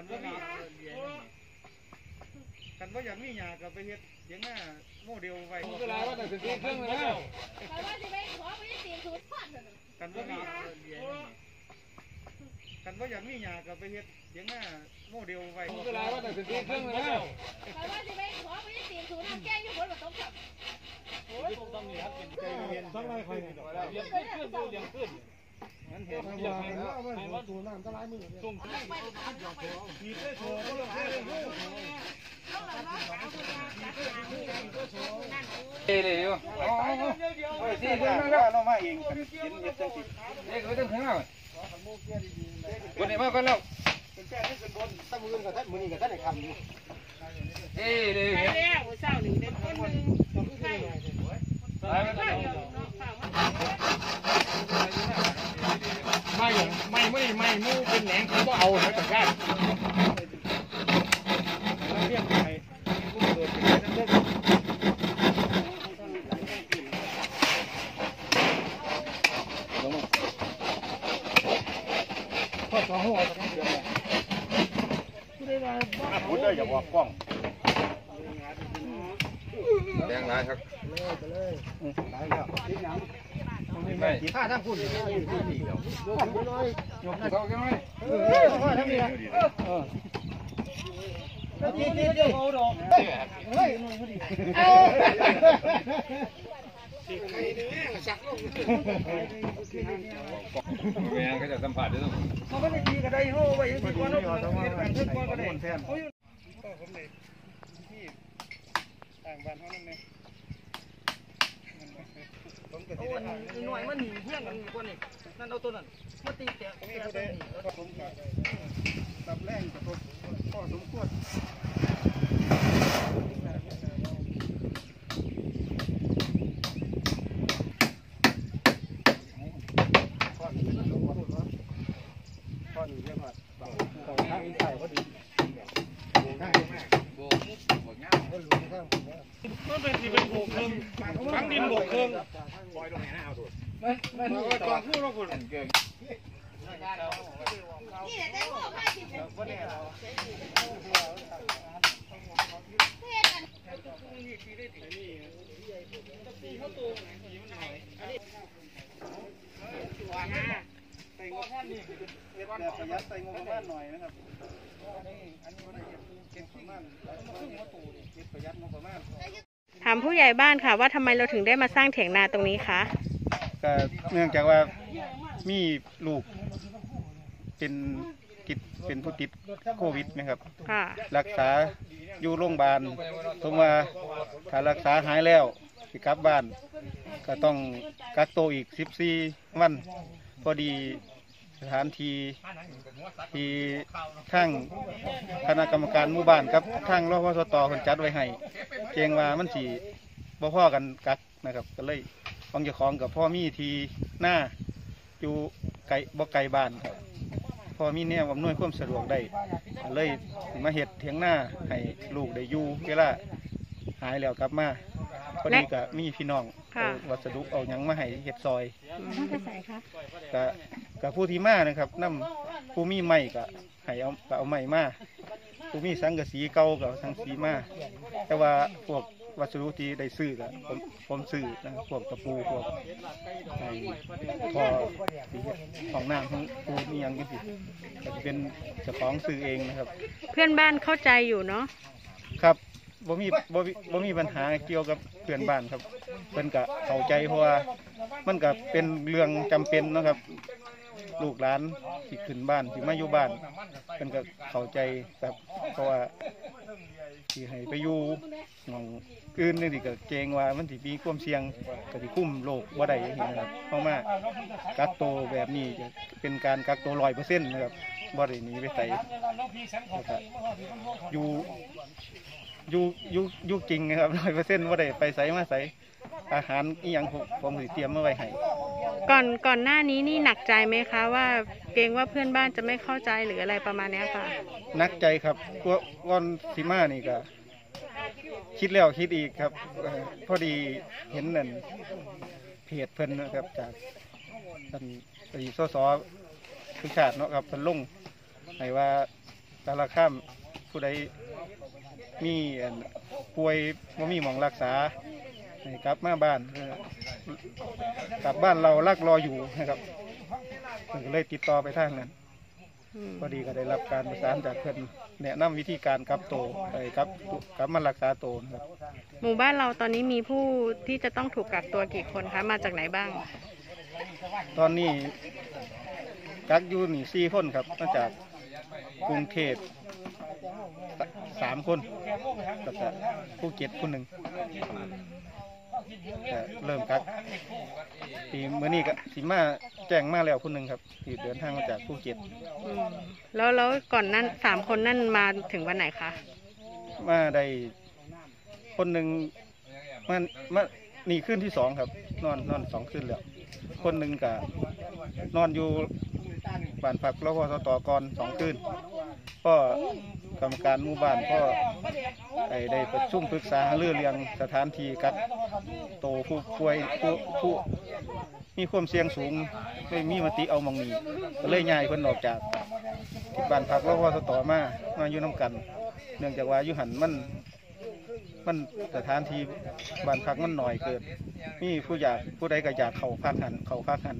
กันว่ามีกันว่าอยากมีหยากับไปเฮ็ดเสียงหน้าโมเดลไว้เวลาว่าแต่ถึงเครื่องแล้วแต่ว่าจะไปขอไปตีสูตรทอดเลยกันว่ามีกันว่าอยากมีหยากับไปเฮ็ดเสียงหน้าโมเดลไว้เวลาว่าแต่ถึงเครื่องแล้วแต่ว่าจะไปขอไปตีสูตรทำแกงอยู่บนบนโต๊ะกับต้องไล่ใครเนี่ยเลี้ยงขึ้นขึ้นเลี้ยงขึ้น งั้นเห็นเลี้ยงขึ้นให้ว่าตัวน้ำก็ไหลมือส่งมีได้โชว์ก็ลงได้เลยเอ้เลยอยู่อ๋อเฮ้ยที่ว่าเรามาเองกันเห็นเฮ็ดจังสิเอ้ก็ต้องถึงแล้ววันนี้มากันแล้วเป็นแค่นี้เป็นบนตะมือกับท่านมือนี่กับท่านไอ้คำอยู่เอ้เลยไปแล้วเศร้าหนึ่งเด็กคนหนึ่งใช่ ไม่ ไม่ไม่มูเป็นแหนงเขาก็เอาให้กับญาติแล้วเรียกใครผู้เกิดเป็นนั่นเด้อพ่อสองหัวพูดได้อย่าว่ากล้องแดงหลายครับได้แล้วคิดหยังไม่กี่ท่าทั้ง ขาใช่ไหมเออทั้งนี้เออจีจีจีโอ้ดอกเฮ้ยแม่ก็จะสัมผัสได้ต้องเขาไม่ได้จีก็ได้โอ้ไปยังสิก่อนเนาะเฮ็ดการเฮ็ดก่อนก็ได้แทนก็ผมเลยที่ต่างบ้านเฮานั่นแหละผมก็สิได้หน่วยมันหนีเที่ยงกันคนนี้นั่นเอาตัวนั้นมาตีเตะผมก็ได้ผมก็ตับแรงกับผมพอสมควร ข้อนี้เรียกว่าของทางอีสานก็ดี มันเป็นที่เป็นโบกเค รึ่งทั้งดินโบกเครื่องมันก็กองคู่เราคนนี่แหละได้หัวมาสิเฮ็ดกันใส่งบนี่เฮ็บประหยัดใส่งบประมาณหน่อยนะครับนี่อันนี้มันเก็บประมาณเก็บประหยัดงบประมาณามผู้ใหญ่บ้านค่ะ ว่าทำไมเราถึงได้มาสร้างเถียงนาตรงนี้คะก็เนื่องจากว่ามีลูกเป็นติดเป็นผู้ติดโควิดนะครับ ค่ะ รักษาอยู่โรงพยาบาลผมว่าถ้ารักษาหายแล้วสิกลับบ้าน ก็ต้องกักตัวอีก 14 วัน พอดี สถานที่ที่ทางคณะกรรมการหมู่บ้านกับทางรพสตเพิ่นจัดไว้ให้เกรงว่ามันสิบ่พ่อกันกักนะครับ ก็เลยของเจ้าของกับพ่อมีทีหน้าอยู่ไกลบ่ไกลบ้านครับพ่อมีเนี่ยอำนวยความสะดวกได้ก็เลยมาเห็ดเถียงหน้าให้ลูกได้อยู่เวลาหายแล้วกลับมา พอดีก็มีพี่น้องค่ะเอาวัสดุเอาหยังมาให้เห็ดซอยต้องไปใส่คะก็กับผู้ที่มานะครับนำผู้มีไม้ก็ให้เอาก็เอาไม้มาผู้มีสังกะสีเก่าก็เอาสังกะสีมาแต่ว่าพวกวัสดุที่ได้ซื้อก็ผมผมซื้อนะพวกตะปูพวกไอ้ท่อที่เฮ็ดของน้ำของปูนี่ยังจังซี่ก็จะเป็นเจ้าของซื้อเองนะครับ เพื่อนบ้านเข้าใจอยู่เนาะครับ บ่มีบ่มีบ่มีปัญหาเกี่ยวกับเพื่อนบ้านครับเพิ่นก็เข้าใจเพราะว่ามันก็เป็นเรื่องจำเป็นเนาะครับ ลูกหลานสิขึ้นบ้านสิมาอยู่บ้านเพิ่นก็เข้าใจครับเพราะว่าสิให้ไปอยู่หม้องอื่นนี่สิก็เกรงว่ามันสิมีความเสี่ยงก็สิคุ้มโรคบ่ได้อย่างนี้นะครับเพราะมากักตัวแบบนี้จะเป็นการกักตัว100%นะครับ บ่ได้หนีไปไสแล้วก็อยู่อยู่อยู่อยู่จริงนะครับร้อยเปอร์เซ็นต์ว่าได้ไปใส่มาใส่อาหารอีหยังผมผมสิเตรียมมาไว้ให้ก่อนก่อนหน้านี้นี่หนักใจไหมคะ ว่าเกรงว่าเพื่อนบ้านจะไม่เข้าใจหรืออะไรประมาณเนี้ยค่ะ นักใจครับกลัวก่อนสิมานี่ก็คิดแล้วคิดอีกครับเอ่อพอดีเห็นนั่นเพจเพิ่นนะครับจากท่านอดีตสสทุกชาติเนาะครับเพิ่นลง ให้ว่าตารคามผู้ใดมีอันป่วยว่ามีหมองรักษาให้กลับมาบ้านเออกลับบ้านเรารักรออยู่นะครับเพิ่นก็เลยติดต่อไปทางนั้นอืมพอดีก็ได้รับการประสานจากเพื่อนแนะนำวิธีการกลับโตวไปกลับกลับมารักษาโตวนะครับ หมู่บ้านเราตอนนี้มีผู้ที่จะต้องถูกกักตัวกี่คนคะมาจากไหนบ้าง ตอนนี้กักอยู่นี่สี่คนครับมาจาก กรุงเทพสสามคนแล้วก็ภูเก็ตคนหนึ่งก็เริ่มกักปีมื้อนี้ก็สิมาแจ้งมาแล้วคนหนึ่งครับที่เดินทางมาจากภูเก็ตอืมแล้วแล้วก่อนนั้นสามคนนั่นมาถึงวันไหนคะ มาได้คนหนึ่งมามานี่ขึ้นที่สองครับ นอนนอนสองคืนแล้ว คนหนึ่งกับนอนอยู่ บ้านพักแล้วพอสตอกรสองคืนก็กรรมการหมู่บ้านก็ได้ได้ประชุมปรึกษาหารือเรียงสถานที่กักโตผู้ป่วยผู้ผู้มีความเสี่ยงสูงเลยมีมติเอามองนี้ก็เลยย้ายเพิ่นออกจากที่บ้านพักแล้วพอสตอมามาอยู่น้กัน เนื่องจากว่าอยู่หันมันมันสถานที่บ้านพักมันหน่อยเกินมีผู้อยากผู้ใดก็อยากเข้าพักหันเข้าพักหัน